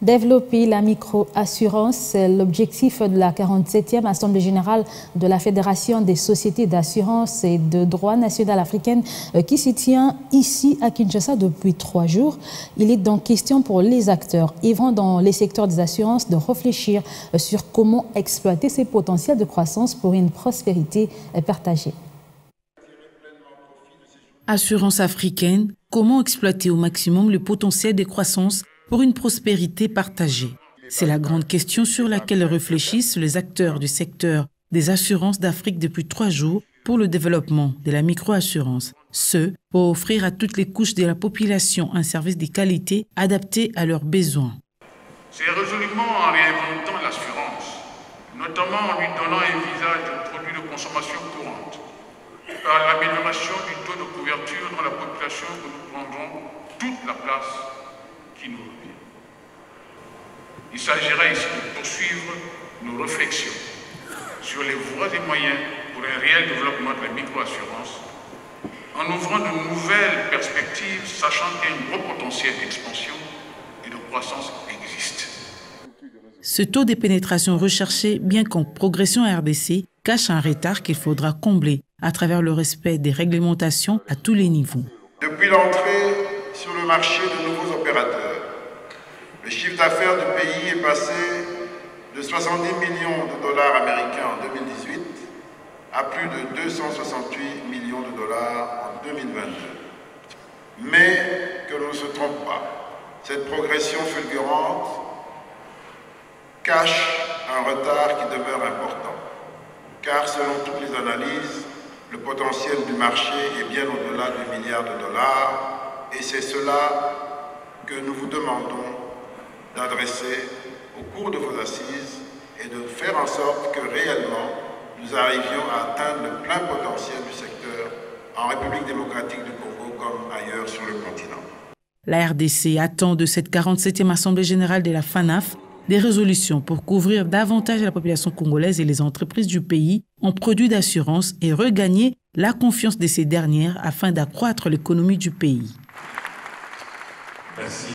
Développer la micro-assurance, c'est l'objectif de la 47e Assemblée générale de la Fédération des sociétés d'assurance et de droit national africaine euh, qui se tient ici à Kinshasa depuis trois jours. Il est donc question pour les acteurs œuvrant dans les secteurs des assurances de réfléchir euh, sur comment exploiter ces potentiels de croissance pour une prospérité euh, partagée. Assurance africaine, comment exploiter au maximum le potentiel de croissance pour une prospérité partagée C'est la grande question sur laquelle réfléchissent les acteurs du secteur des assurances d'Afrique depuis trois jours pour le développement de la microassurance. Ce, pour offrir à toutes les couches de la population un service de qualité adapté à leurs besoins. C'est résolument en réinventant l'assurance, notamment en lui donnant un visage de produits de consommation courante, par l'amélioration du taux de couverture dans la population que nous prendrons toute la place qui nous il s'agira ici de poursuivre nos réflexions sur les voies et moyens pour un réel développement de la microassurance en ouvrant de nouvelles perspectives, sachant qu'il y a un gros potentiel d'expansion et de croissance existe. Ce taux de pénétration recherché, bien qu'en progression RDC, cache un retard qu'il faudra combler à travers le respect des réglementations à tous les niveaux. Depuis l'entrée sur le marché de nouveaux opérateurs, chiffre d'affaires du pays est passé de 70 millions de dollars américains en 2018 à plus de 268 millions de dollars en 2022. Mais que l'on ne se trompe pas, cette progression fulgurante cache un retard qui demeure important. Car selon toutes les analyses, le potentiel du marché est bien au-delà du milliard de dollars et c'est cela que nous vous demandons d'adresser au cours de vos assises et de faire en sorte que réellement nous arrivions à atteindre le plein potentiel du secteur en République démocratique du Congo comme ailleurs sur le continent. La RDC attend de cette 47e Assemblée générale de la FANAF des résolutions pour couvrir davantage la population congolaise et les entreprises du pays en produits d'assurance et regagner la confiance de ces dernières afin d'accroître l'économie du pays. Merci.